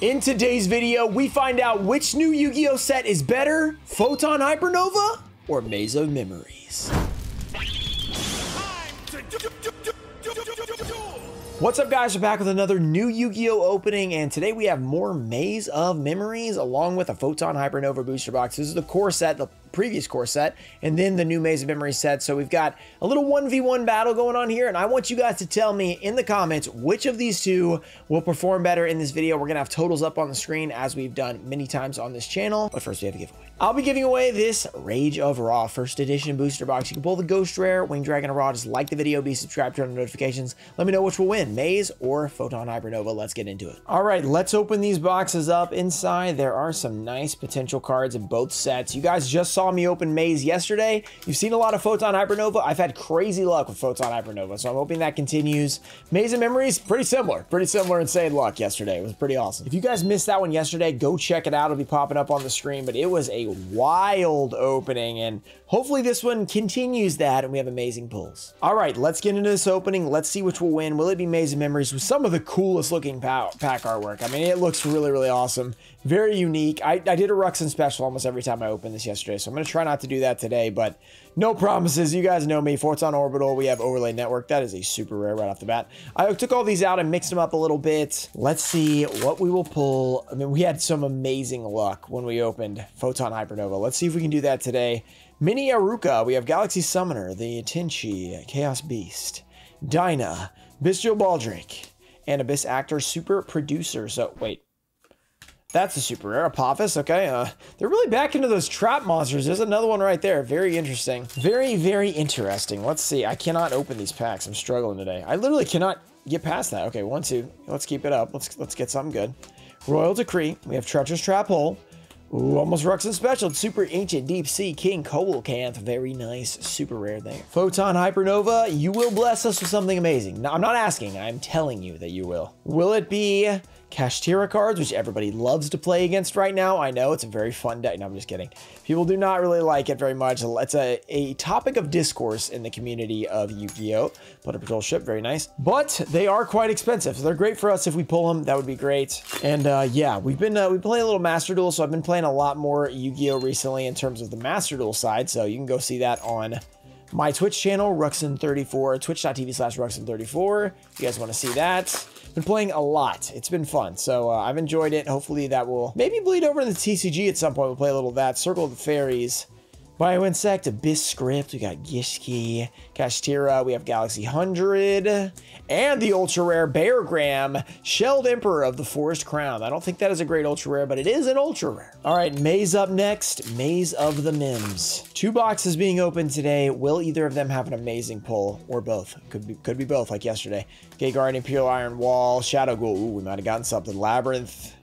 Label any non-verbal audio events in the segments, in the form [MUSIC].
In today's video, we find out which new Yu-Gi-Oh set is better, Photon Hypernova or Maze of Memories. What's up guys, we're back with another new Yu-Gi-Oh opening and today we have more Maze of Memories along with a Photon Hypernova booster box. This is the core set, the previous core set, and then the new Maze of Memory set. So we've got a little 1v1 battle going on here and I want you guys to tell me in the comments which of these two will perform better in this video. We're gonna have totals up on the screen as we've done many times on this channel, but first we have a giveaway. I'll be giving away this Rage of Ra first edition booster box. You can pull the Ghost Rare, Wing Dragon, or Ra. Just like the video, be subscribed, turn on notifications. Let me know which will win, Maze or Photon Hypernova. Let's get into it. All right, let's open these boxes up. Inside, there are some nice potential cards in both sets. You guys just saw me open Maze yesterday. You've seen a lot of Photon Hypernova. I've had crazy luck with Photon Hypernova, so I'm hoping that continues. Maze and Memories, pretty similar. Pretty similar insane luck yesterday. It was pretty awesome. If you guys missed that one yesterday, go check it out. It'll be popping up on the screen, but it was a wild opening and hopefully this one continues that and we have amazing pulls. All right, let's get into this opening. Let's see which will win. Will it be Maze of Memories with some of the coolest looking pack artwork? I mean, it looks really, really awesome. Very unique. I, I did a Ruxin special almost every time I opened this yesterday, so I'm going to try not to do that today, but no promises. You guys know me. Photon Orbital, we have Overlay Network. That is a super rare right off the bat. I took all these out and mixed them up a little bit. Let's see what we will pull. I mean, we had some amazing luck when we opened Photon Hypernova. Let's see if we can do that today. Mini Aruka, we have Galaxy Summoner, the Tenchi, Chaos Beast, Dyna, Bystial Baldrake, and Abyss Actor Super Producer. So, wait, that's a super rare. Apophis, okay. Uh, they're really back into those trap monsters. There's another one right there. Very interesting. Very, very interesting. Let's see. I cannot open these packs. I'm struggling today. I literally cannot get past that. Okay, one, two. Let's keep it up. Let's let's get something good. Royal Decree. We have Treacherous Trap Hole. Ooh, almost Ruxin Special. Super Ancient Deep Sea King Coelacanth. Very nice. Super rare there. Photon Hypernova. You will bless us with something amazing. Now, I'm not asking. I'm telling you that you will. Will it be Kashtira cards, which everybody loves to play against right now. I know it's a very fun deck. No, I'm just kidding. People do not really like it very much. It's a, a topic of discourse in the community of Yu-Gi-Oh! Plunder Patrol ship, very nice. But they are quite expensive. So they're great for us if we pull them. That would be great. And uh, yeah, we've been uh, we play a little Master Duel, so I've been playing a lot more Yu-Gi-Oh! recently in terms of the Master Duel side. So you can go see that on my Twitch channel, Ruxin34, twitch.tv slash Ruxin34. If you guys want to see that. Been playing a lot. It's been fun. So uh, I've enjoyed it. Hopefully that will maybe bleed over to the TCG at some point. We'll play a little of that. Circle of the Fairies. Bioinsect, Abyss Script, we got Gishki, Kashtira, we have Galaxy 100, and the ultra rare Beargram, Shelled Emperor of the Forest Crown. I don't think that is a great ultra rare, but it is an ultra rare. All right, Maze up next, Maze of the Mims. Two boxes being opened today. Will either of them have an amazing pull, or both? Could be, could be both, like yesterday. Gate Guard, Imperial Iron Wall, Shadow Ghoul. Ooh, we might have gotten something. Labyrinth,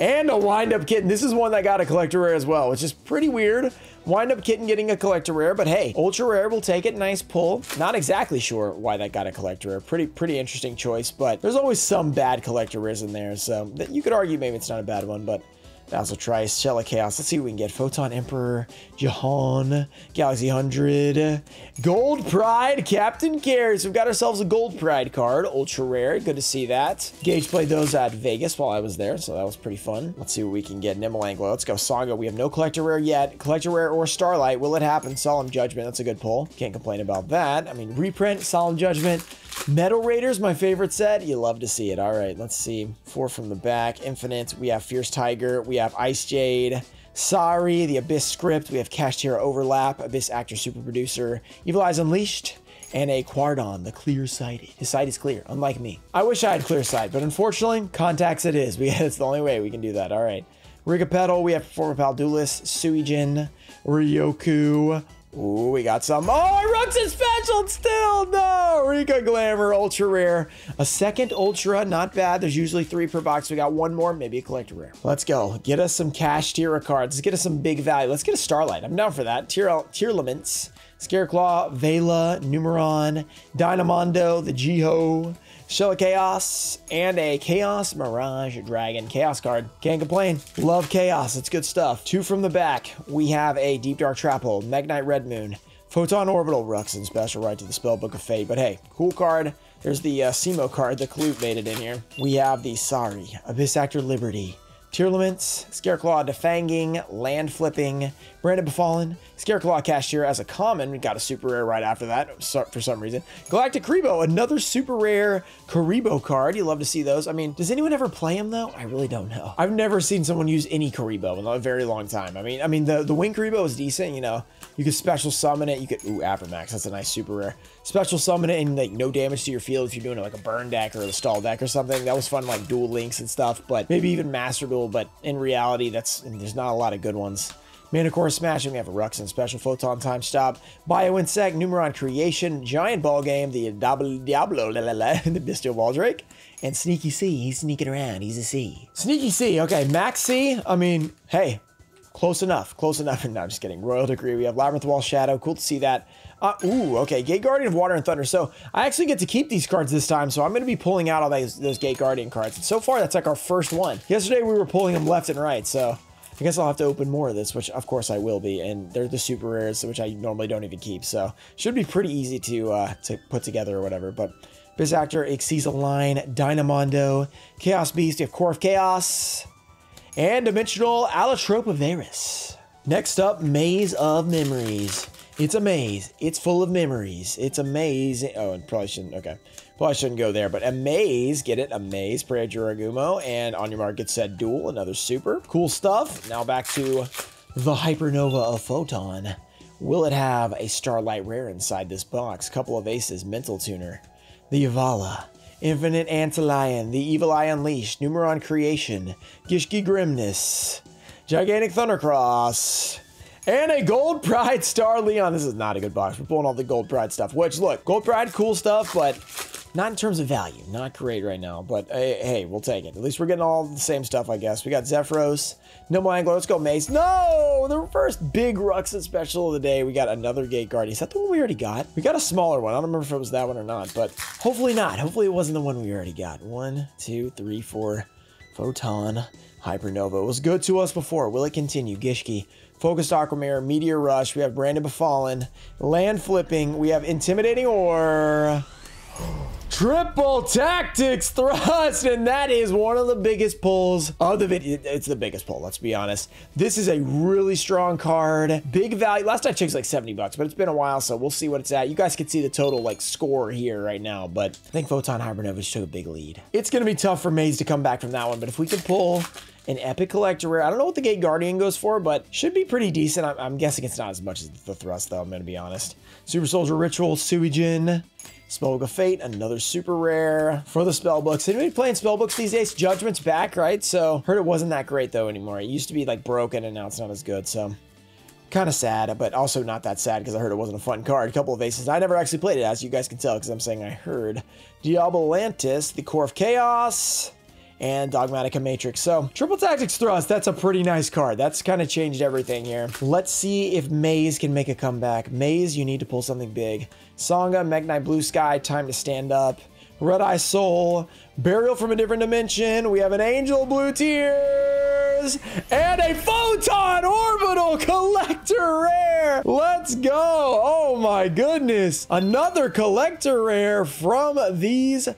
and a wind-up kitten. This is one that got a collector rare as well, which is pretty weird. Wind-up kitten getting a collector rare, but hey, ultra rare will take it. Nice pull. Not exactly sure why that got a collector rare. Pretty, pretty interesting choice, but there's always some bad collector rares in there, so you could argue maybe it's not a bad one, but Basil Trice, Shell Chaos. Let's see what we can get. Photon Emperor, Jahan, Galaxy 100, Gold Pride, Captain Cares. We've got ourselves a Gold Pride card. Ultra rare. Good to see that. Gage played those at Vegas while I was there, so that was pretty fun. Let's see what we can get. Nimble Let's go. Saga. We have no Collector Rare yet. Collector Rare or Starlight. Will it happen? Solemn Judgment. That's a good pull. Can't complain about that. I mean, reprint, Solemn Judgment. Metal Raiders, my favorite set. You love to see it. All right, let's see. Four from the back. Infinite. We have Fierce Tiger. We have Ice Jade. Sorry, the Abyss script. We have Kashtira Overlap, Abyss Actor Super Producer, Evil Eyes Unleashed, and a Quardon, the clear sighted. His sight is clear, unlike me. I wish I had clear sight, but unfortunately, contacts it is. [LAUGHS] We, it's the only way we can do that. All right. Rigapedal, we have Former Pal Duelist, Suijin, Ryoku, Ooh, we got some. Oh, Ruxin special still. No, Rikka Glamour, ultra rare. A second ultra, not bad. There's usually three per box. We got one more, maybe a collector rare. Let's go. Get us some cash tier cards. Let's get us some big value. Let's get a Starlight. I'm down for that. Tier, Tearlaments, Scareclaw, Vela, Numeron, Dynamondo, the Jiho, Shell of Chaos, and a Chaos Mirage Dragon Chaos card. Can't complain. Love Chaos. It's good stuff. Two from the back. We have a Deep Dark Trap Hole, Mekk-Knight Red Moon, Photon Orbital Ruxin special right to the Spellbook of Fate. But hey, cool card. There's the uh, Simo card. The Kalute made it in here. We have the Sari, Abyss Actor Liberty, Tearlaments, Scareclaw Defanging, Land Flipping, Branded Befallen, Scareclaw Kashtira as a common. We got a super rare right after that for some reason. Galactic Kuriboh, another super rare Kuriboh card. You love to see those. I mean, does anyone ever play him though? I really don't know. I've never seen someone use any Kuriboh in a very long time. I mean, I mean the the Wing Kuriboh is decent. You know, you could special summon it. You could ooh Abramax. That's a nice super rare. Special summon it and like no damage to your field if you're doing like a burn deck or a stall deck or something. That was fun like Duel Links and stuff. But maybe even Master Duel. But in reality, that's there's not a lot of good ones. Mana Core Smashing, we have a Ruxin Special Photon Time Stop, Bio Insect, Numeron Creation, Giant Ball Game, the Diablo, Diablo la, la, la, [LAUGHS] the Bystial Baldrake, and Sneaky C. He's sneaking around. He's a C. Sneaky C. Okay, Max C. I mean, hey, close enough. Close enough. [LAUGHS] No, I'm just kidding. Royal Decree. We have Labyrinth Wall Shadow. Cool to see that. Uh, ooh, okay. Gate Guardian of Water and Thunder. So I actually get to keep these cards this time. So I'm going to be pulling out all those, those Gate Guardian cards. And so far, that's like our first one. Yesterday, we were pulling them left and right. So I guess I'll have to open more of this, which of course I will be, and they're the super rares, which I normally don't even keep, so should be pretty easy to uh, to put together or whatever. But Biz Actor, Exceeds Line, Dynamondo, Chaos Beast, you have Core of Chaos, and Dimensional Allotrope of Varus. Next up, Maze of Memories. It's a maze. It's full of memories. It's amazing. Oh, and probably shouldn't. Okay. Probably shouldn't go there, but Amaze, get it? Amaze, Prayer Jiragumo, and on your mark, get said Duel, another super. Cool stuff. Now back to the Hypernova of Photon. Will it have a Starlight Rare inside this box? Couple of aces, Mental Tuner, the Yavala, Infinite Antlion, the Evil Eye Unleashed, Numeron Creation, Gishki Grimness, Gigantic Thundercross, and a Gold Pride Star Leon. This is not a good box. We're pulling all the Gold Pride stuff, which, look, Gold Pride, cool stuff, but not in terms of value. Not great right now, but hey, hey, we'll take it. At least we're getting all the same stuff, I guess. We got Zephyros, no more Angler. Let's go, Maze. No! The first big Ruxin special of the day. We got another Gate Guardian. Is that the one we already got? We got a smaller one. I don't remember if it was that one or not, but hopefully not. Hopefully it wasn't the one we already got. One, two, three, four. Photon, Hypernova. It was good to us before. Will it continue? Gishki. Focused Aquamirror, Meteor Rush, we have Branded Befallen, Land Flipping, we have Intimidating Ore, Triple Tactics Thrust, and that is one of the biggest pulls of the video. It's the biggest pull, let's be honest. This is a really strong card. Big value. Last I checked was like 70 bucks, but it's been a while, so we'll see what it's at. You guys can see the total like score here right now, but I think Photon Hypernova took a big lead. It's going to be tough for Maze to come back from that one, but if we can pull an epic collector rare. I don't know what the Gate Guardian goes for, but should be pretty decent. I'm, I'm guessing it's not as much as the Thrust, though, I'm going to be honest. Super Soldier Ritual, Suijin, Spellbook of Fate, another super rare for the spellbooks. Anybody playing spellbooks these days? Judgment's back, right? So, heard it wasn't that great, though, anymore. It used to be, like, broken, and now it's not as good, so... Kind of sad, but also not that sad because I heard it wasn't a fun card. A couple of aces. I never actually played it, as you guys can tell, because I'm saying I heard. Diablo Lantis, the Core of Chaos, and Dogmatika Matrix. So, Triple Tactics Thrust, that's a pretty nice card. That's kind of changed everything here. Let's see if Maze can make a comeback. Maze, you need to pull something big. Songa, Mekk-Knight Blue Sky, time to stand up. Red Eye Soul, Burial from a Different Dimension. We have an Angel Blue Tears, and a Photon Orbital Collector Rare. Let's go. Oh my goodness. Another Collector Rare from these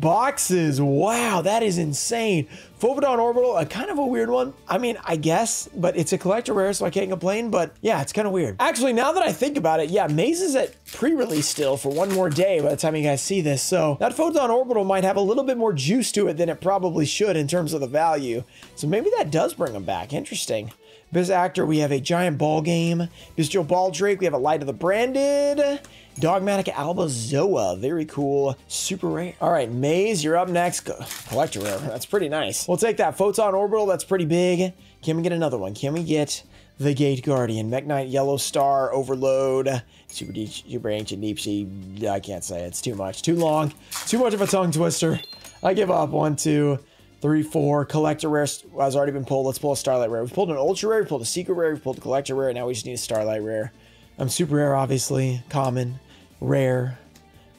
boxes. Wow, that is insane. Photon Orbital, a kind of a weird one. I mean, I guess, but it's a collector rare, so I can't complain, but yeah, it's kind of weird. Actually, now that I think about it, yeah, Maze is at pre-release still for one more day by the time you guys see this, so that Photon Orbital might have a little bit more juice to it than it probably should in terms of the value. So maybe that does bring them back. Interesting. Best actor, we have a giant ball game. Bystial Baldrake, we have a light of the branded. Dogmatika Albazoa, very cool, super rare. All right, Maze, you're up next. Collector rare, that's pretty nice. We'll take that Photon Orbital, that's pretty big. Can we get another one? Can we get the Gate Guardian, Mekk-Knight, Yellow Star, Overload, Super, Deep, Super Ancient Deep Sea. I can't say it. it's too much, too long, too much of a tongue twister. I give up. One, two, three, four. Collector rare has already been pulled. Let's pull a Starlight rare. We've pulled an Ultra rare, we pulled a Secret rare, we pulled a Collector rare. Now we just need a Starlight rare. I'm um, super rare, obviously. Common rare,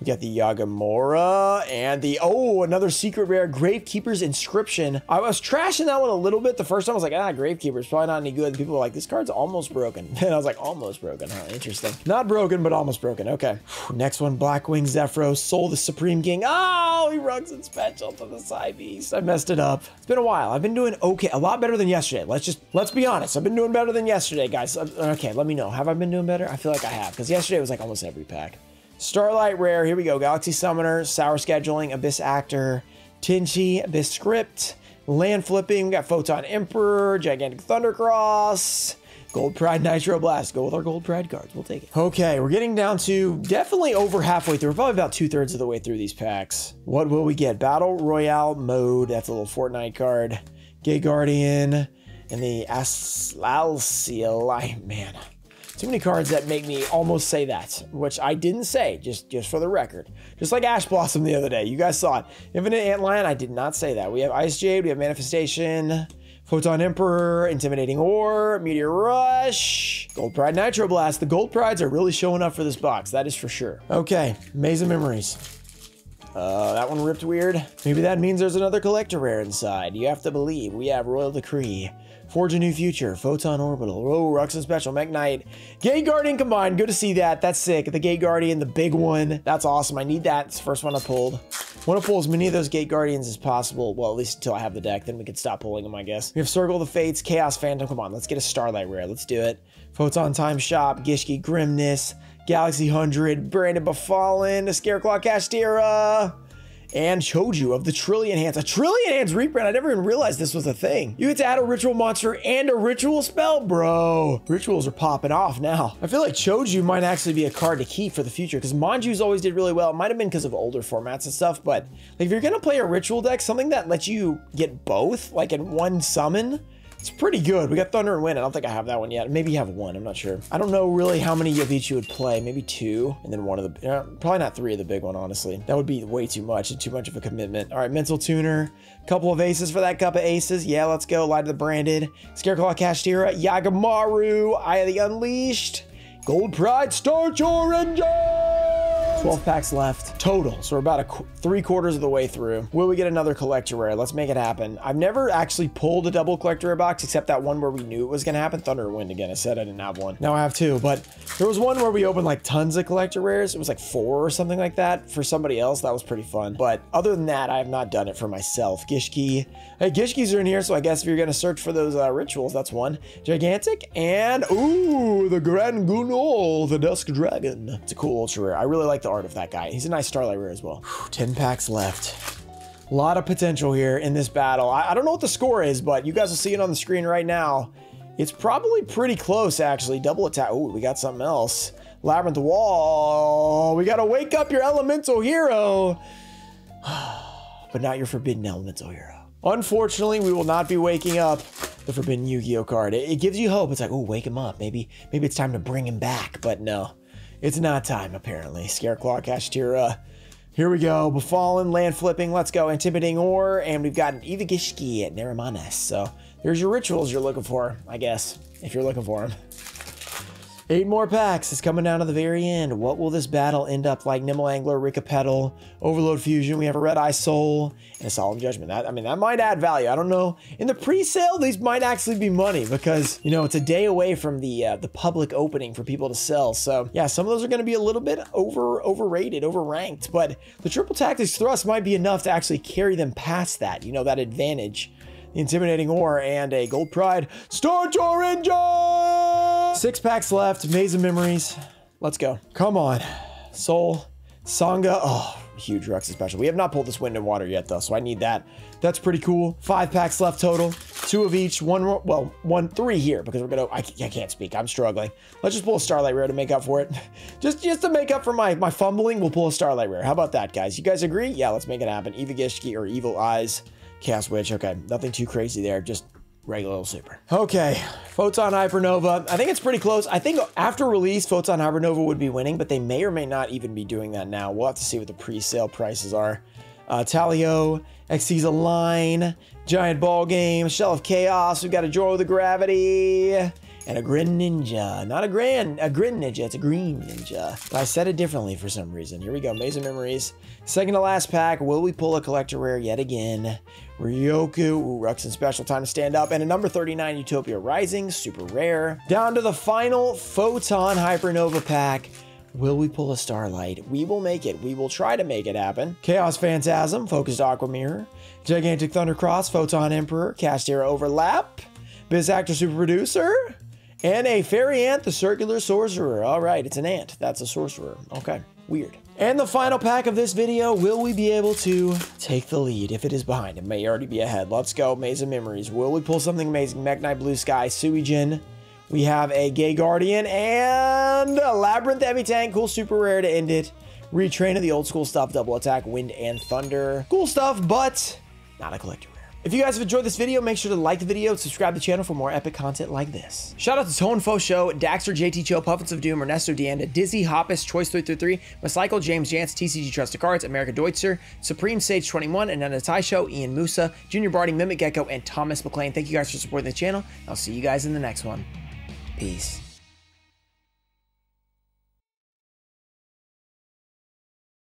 We got the Yagamora and the, oh, another secret rare Gravekeeper's Inscription. I was trashing that one a little bit. The first time I was like, ah, Gravekeeper's probably not any good. People were like, this card's almost broken. [LAUGHS] And I was like, almost broken, huh? Interesting. Not broken, but almost broken. Okay. Next one, Blackwing Zephyros, Soul the Supreme King. Oh, he runs in special to the side beast. I messed it up. It's been a while. I've been doing okay, a lot better than yesterday. Let's just, let's be honest. I've been doing better than yesterday, guys. Uh, okay, let me know. Have I been doing better? I feel like I have, because yesterday was like almost every pack. Starlight Rare, here we go. Galaxy Summoner, Sour Scheduling, Abyss Actor, Tinchi, Abyss Script, Land Flipping, we got Photon Emperor, Gigantic Thundercross, Gold Pride Nitro Blast. Go with our Gold Pride cards. We'll take it. Okay, we're getting down to definitely over halfway through. We're probably about two thirds of the way through these packs. What will we get? Battle Royale mode. That's a little Fortnite card. Gay Guardian and the Aslalcial. Man, too many cards that make me almost say that, which I didn't say, just just for the record. Just like Ash Blossom the other day. You guys saw it. Infinite Antlion, I did not say that. We have Ice Jade, we have Manifestation, Photon Emperor, Intimidating Ore, Meteor Rush, Gold Pride Nitro Blast. The Gold Prides are really showing up for this box, that is for sure. Okay, Maze of Memories. Uh, that one ripped weird. Maybe that means there's another collector rare inside. You have to believe. We have Royal Decree, Forge a New Future, Photon Orbital, Oh, Ruxin Special, Knight, Gate Guardian combined. Good to see that. That's sick. The Gate Guardian, the big one. That's awesome. I need that. It's the first one I pulled. Want to pull as many of those Gate Guardians as possible. Well, at least until I have the deck. Then we can stop pulling them, I guess. We have Circle of the Fates, Chaos Phantom. Come on, let's get a Starlight Rare. Let's do it. Photon Time Shop, Gishki Grimness, Galaxy 100, Branded Befallen, Scareclaw Kashtira and Choju of the Trillion Hands. A Trillion Hands reprint. I never even realized this was a thing. You get to add a ritual monster and a ritual spell, bro. Rituals are popping off now. I feel like Choju might actually be a card to keep for the future because Manju's always did really well. It might have been because of older formats and stuff, but like, if you're gonna play a ritual deck, something that lets you get both, like in one summon, it's pretty good. We got Thunder and Wind. I don't think I have that one yet. Maybe you have one. I'm not sure. I don't know really how many of each you would play. Maybe two, and then one of the... Uh, probably not three of the big one, honestly. That would be way too much and too much of a commitment. All right, Mental Tuner. Couple of aces for that cup of aces. Yeah, let's go. Light of the Branded. Scareclaw Kashtira. Yagamaru. Eye of the Unleashed. Gold Pride. Your engine! 12 packs left total. So we're about a qu three quarters of the way through. Will we get another collector rare? Let's make it happen. I've never actually pulled a double collector rare box except that one where we knew it was going to happen. Thunder Wind again. I said I didn't have one. Now I have two, but there was one where we opened like tons of collector rares. It was like four or something like that for somebody else. That was pretty fun. But other than that, I have not done it for myself. Gishki. Hey, Gishkis are in here. So I guess if you're going to search for those uh, rituals, that's one. Gigantic and ooh, the Grand Gunol, the Dusk Dragon. It's a cool ultra rare. I really like the art of that guy. He's a nice Starlight Rare as well. 10 packs left. A lot of potential here in this battle. I, I, don't know what the score is, but you guys will see it on the screen right now. It's probably pretty close, actually. Double attack. Oh, we got something else. Labyrinth Wall. We got to wake up your elemental hero. [SIGHS] but not your forbidden elemental hero. Unfortunately, we will not be waking up the forbidden Yu-Gi-Oh card. It, it gives you hope. It's like, oh, wake him up. Maybe, maybe it's time to bring him back. But no, it's not time, apparently. Scareclaw, Kashtira. Here we go. Befallen, land flipping. Let's go. Intimidating Ore. And we've got an Evigishki at Neremanes. So there's your rituals you're looking for, I guess, if you're looking for them. Eight more packs. It's coming down to the very end. What will this battle end up like? Nimble Angler, Petal, Overload Fusion. We have a Red Eye Soul and a Solemn Judgment. That I mean, that might add value. I don't know. In the pre-sale, these might actually be money because you know it's a day away from the uh, the public opening for people to sell. So yeah, some of those are going to be a little bit over overrated, overranked. But the Triple Tactics Thrust might be enough to actually carry them past that. You know that advantage the Intimidating Ore, and a Gold Pride. Your engine! Six packs left, Maze of Memories. Let's go. Come on. Soul, Sangha. Oh, huge Ruxin special. We have not pulled this Wind and Water yet, though, so I need that. That's pretty cool. Five packs left total. Two of each. One, well, one, three here, because we're gonna, I, I can't speak. I'm struggling. Let's just pull a Starlight Rare to make up for it. [LAUGHS] just just to make up for my, my fumbling, we'll pull a Starlight Rare. How about that, guys? You guys agree? Yeah, let's make it happen. Evigishki or Evil Eyes. Chaos Witch. Okay, nothing too crazy there. Just regular little super. Okay, Photon Hypernova. I think it's pretty close. I think after release, Photon Hypernova would be winning, but they may or may not even be doing that now. We'll have to see what the pre-sale prices are. Uh, Talio, XT's Align, Giant Ball Game, Shell of Chaos. We've got a Draw of the Gravity. and a Grin Ninja. Not a Grand, a Grin Ninja, it's a Green Ninja. But I said it differently for some reason. Here we go, Maze of Memories. Second to last pack, will we pull a collector rare yet again? Ryoku, ooh, Ruxin Special, time to stand up, and a number 39 Utopia Rising, super rare. Down to the final Photon Hypernova pack. Will we pull a Starlight? We will make it. We will try to make it happen. Chaos Phantasm, Focused Aqua Mirror, Gigantic Thundercross, Photon Emperor, Kashtira Overlap, Biz Actor Super Producer, and a Fairy Ant, the Circular Sorcerer. All right, it's an ant. That's a sorcerer. Okay, weird. And the final pack of this video, will we be able to take the lead? If it is behind, it may already be ahead. Let's go, Maze of Memories. Will we pull something amazing? Mekk-Knight Blue Sky, Suijin, we have a Gay Guardian and a Labyrinth Heavy Tank. Cool, super rare to end it. Retrain of the old school stuff, double attack, wind and thunder. Cool stuff, but not a collector. If you guys have enjoyed this video, make sure to like the video and subscribe to the channel for more epic content like this. Shout out to Tone Fo Show, Daxter, JT Cho, Puffins of Doom, Ernesto Deanda, Dizzy, Hoppus, Choice333, Macycle, James Jance, TCG Trusted Cards, America Deutzer, Supreme Sage 21, and Tai Show, Ian Musa, Junior Barty, Mimic Gecko, and Thomas McLean. Thank you guys for supporting the channel. I'll see you guys in the next one. Peace.